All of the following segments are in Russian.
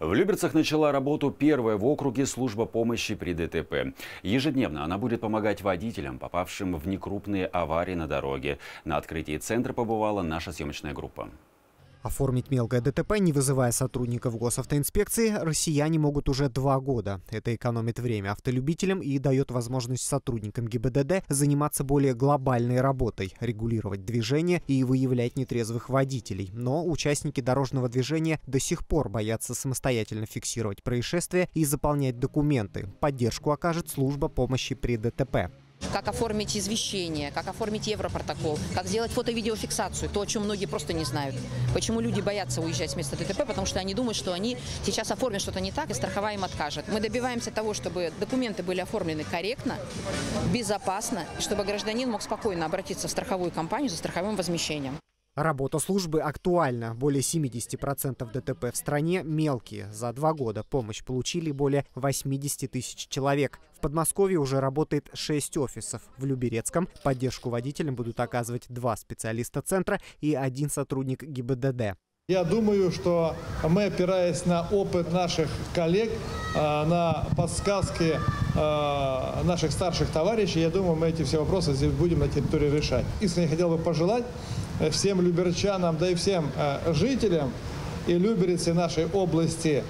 В Люберцах начала работу первая в округе служба помощи при ДТП. Ежедневно она будет помогать водителям, попавшим в некрупные аварии на дороге. На открытии центра побывала наша съемочная группа. Оформить мелкое ДТП, не вызывая сотрудников госавтоинспекции, россияне могут уже два года. Это экономит время автолюбителям и дает возможность сотрудникам ГИБДД заниматься более глобальной работой, регулировать движение и выявлять нетрезвых водителей. Но участники дорожного движения до сих пор боятся самостоятельно фиксировать происшествия и заполнять документы. Поддержку окажет служба помощи при ДТП как оформить извещение, как оформить европротокол, как сделать фото-видеофиксацию, то, о чем многие просто не знают. Почему люди боятся уезжать с места ДТП, потому что они думают, что они сейчас оформят что-то не так, и страховая им откажет. Мы добиваемся того, чтобы документы были оформлены корректно, безопасно, и чтобы гражданин мог спокойно обратиться в страховую компанию за страховым возмещением. Работа службы актуальна. Более 70% ДТП в стране мелкие. За два года помощь получили более 80 тысяч человек. В Подмосковье уже работает 6 офисов. В Люберецком поддержку водителям будут оказывать два специалиста центра и один сотрудник ГИБДД. Я думаю, что мы, опираясь на опыт наших коллег, э, на подсказки э, наших старших товарищей, я думаю, мы эти все вопросы здесь будем на территории решать. Искренне хотел бы пожелать э, всем люберчанам, да и всем жителям и люберицы нашей области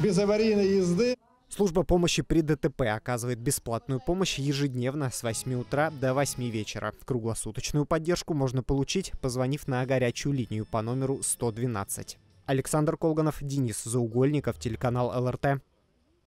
без аварийной езды. Служба помощи при ДТП оказывает бесплатную помощь ежедневно с 8 утра до 8 вечера. Круглосуточную поддержку можно получить, позвонив на горячую линию по номеру 112. Александр Колганов, Денис Заугольников, телеканал ЛРТ.